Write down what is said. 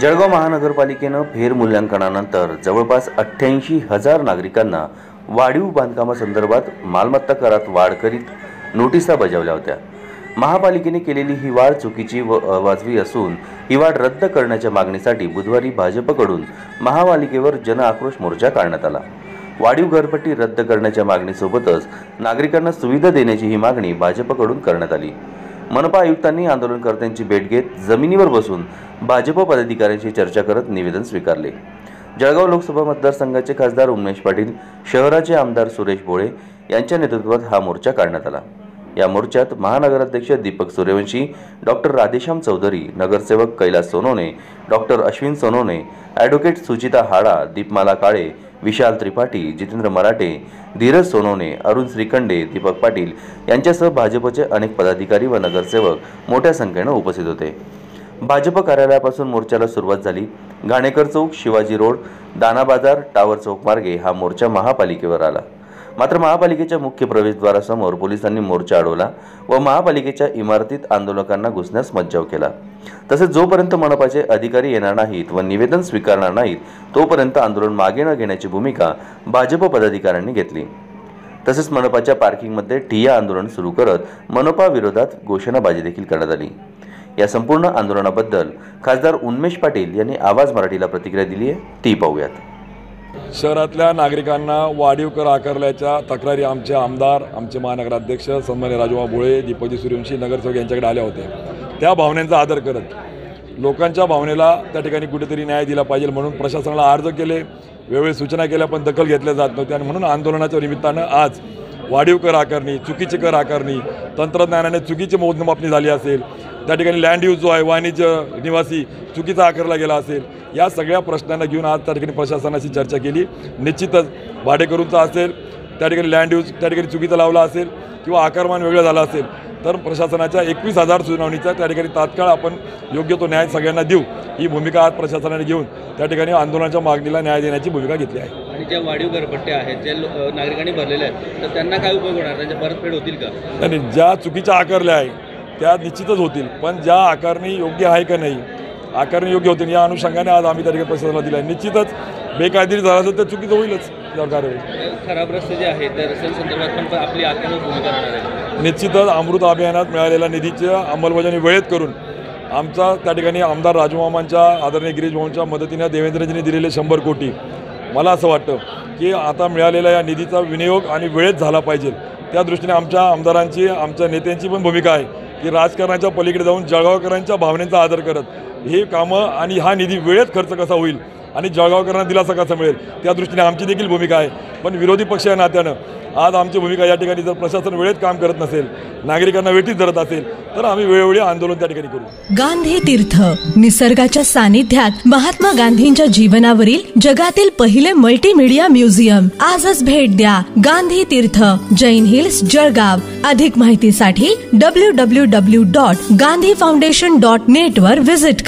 जळगाव महानगरपालिकेनं फेरमूल्यांकनानंतर जवळपास अठ्ठ्याऐंशी हजार नागरिकांना वाढीव बांधकामासंदर्भात मालमत्ता करात वाढ करीत नोटिसा बजावल्या होत्या. महापालिकेने केलेली ही वाढ चुकीची व अवाजवी असून ही वाढ रद्द करण्याच्या मागणीसाठी बुधवारी भाजपकडून महापालिकेवर जनआक्रोश मोर्चा काढण्यात आला. वाढीव घरपट्टी रद्द करण्याच्या मागणीसोबतच नागरिकांना सुविधा देण्याची ही मागणी भाजपकडून करण्यात आली. मनपा आयुक्तांनी आंदोलनकर्त्यांची भेट घेत जमिनीवर बसून भाजप पदाधिकाऱ्यांशी चर्चा करत निवेदन स्वीकारले. जळगाव लोकसभा मतदारसंघाचे खासदार उमेश पाटील शहराचे आमदार सुरेश भोळे यांच्या नेतृत्वात हा मोर्चा काढण्यात आला. या मोर्चात महानगराध्यक्ष दीपक सूर्यवंशी डॉक्टर राधेश्याम चौधरी नगरसेवक कैलास सोनवणे डॉक्टर अश्विन सोनवणे ॲडव्होकेट सुचिता हाडा दीपमाला काळे विशाल त्रिपाठी जितेंद्र मराठे धीरज सोनवणे अरुण श्रीखंडे दीपक पाटील यांच्यासह भाजपचे अनेक पदाधिकारी व नगरसेवक मोठ्या संख्येनं उपस्थित होते. भाजप कार्यालयापासून मोर्चाला सुरुवात झाली. घाणेकर चौक शिवाजी रोड दाना बाजार टावर चौक मार्गे हा मोर्चा महापालिकेवर आला. मात्र महापालिकेच्या मुख्य प्रवेशद्वारासमोर पोलिसांनी मोर्चा अडवला व महापालिकेच्या इमारतीत आंदोलकांना घुसण्यास मज्जाव केला. तसेच जोपर्यंत मनपाचे अधिकारी येणार नाहीत व निवेदन स्वीकारणार नाहीत तोपर्यंत आंदोलन मागे न घेण्याची भूमिका भाजप पदाधिकाऱ्यांनी घेतली. तसेच मनपाच्या पार्किंगमध्ये ठिया आंदोलन सुरू करत मनपा विरोधात घोषणाबाजी देखील करण्यात आली. या संपूर्ण आंदोलनाबद्दल खासदार उन्मेश पाटील यांनी आवाज मराठीला प्रतिक्रिया दिली आहे ती पाहूयात. शहरातल्या नागरिकांना वाढीव कर आकारल्याच्या तक्रारी आमचे आमदार आमचे महानगराध्यक्ष सन्मान्य राजूबा भोळे दीपजी सूर्यवंशी नगरसेवक यांच्याकडे आल्या होत्या त्या भावनेचा आदर करत लोकांच्या भावनेला त्या ठिकाणी कुठेतरी न्याय दिला पाहिजे म्हणून प्रशासनाला अर्ज केले. वेळोवेळी सूचना केल्या पण दखल घेतल्या जात नव्हती आणि म्हणून आंदोलनाच्या निमित्तानं आज वाढीव कर आकारणी चुकीची कर आकारणी तंत्रज्ञानाने चुकीची मोजमापणी झाली असेल त्या ठिकाणी लँड यूज जो आहे वाणिज्य निवासी चुकीचा आकारला गेला असेल या सगळ्या प्रश्नांना घेऊन आज त्या ठिकाणी प्रशासनाशी चर्चा केली. निश्चितच भाडेकरूंचा असेल त्या ठिकाणी लँड यूज त्या ठिकाणी चुकीचा लावला असेल किंवा आकारमान वेगळं झालं असेल तर प्रशासनाच्या एकवीस हजार सुनावणीचा त्या ठिकाणी तात्काळ आपण योग्य तो न्याय सगळ्यांना देऊ ही भूमिका आज प्रशासनाने घेऊन त्या ठिकाणी आंदोलनाच्या मागणीला न्याय देण्याची भूमिका घेतली आहे. आणि ज्या वाढीव घरपट्ट्या आहेत ज्या नागरिकांनी भरलेल्या आहेत तर त्यांना काय उपयोग होणार? त्यांच्या परतफेड होतील का? आणि ज्या चुकीच्या आकारल्या आहे त्या निश्चितच होतील. पण ज्या आकारणी योग्य आहे का नाही आकारणी योग्य होतील या अनुषंगाने आज आम्ही त्या ठिकाणी प्रशासनाला दिला आहे निश्चितच बेकायदेशीर झालं असेल तर चुकीचं होईलच खराब रस्ते जे आहेत त्या रस्त्यांसंदर्भात पण आपली आक्रमक भूमिका राहणार आहे. निश्चितच अमृत अभियानात मिळालेल्या निधीच्या अंमलबजावणी वेळेत करून आमचा त्या ठिकाणी आमदार राजूमामांच्या आदरणीय गिरीश भाऊंच्या मदतीने देवेंद्रजींनी दिलेले शंभर कोटी मला असं वाटतं की आता मिळालेल्या या निधीचा विनियोग आणि वेळेत झाला पाहिजे. त्या दृष्टीने आमच्या आमदारांची आमच्या नेत्यांची पण भूमिका आहे की राजकारणाच्या पलीकडे जाऊन जळगावकरांच्या भावनेचा आदर करत हे कामं आणि हा निधी वेळेत खर्च कसा होईल आणि जळगावकरांना दिलासा कसा मिळेल? त्या दृष्टीने आमची देखील भूमिका आहे. पण विरोधी पक्ष या नात्यानं आज आमची भूमिका या ठिकाणी जर प्रशासन वेळेत काम करत नसेल नागरिकांना वेठीत धरत असेल तर आम्ही वेळोवेळी आंदोलन त्या ठिकाणी करू. गांधी तीर्थ. निसर्गाच्या सानिध्यात महात्मा गांधींच्या जीवनावरील जगातील पहिले मल्टीमीडिया म्युझियम आजच भेट द्या गांधी तीर्थ. जैन हिल्स जळगाव. अधिक माहितीसाठी W W W dot Gandhi foundation dot net वर विजिट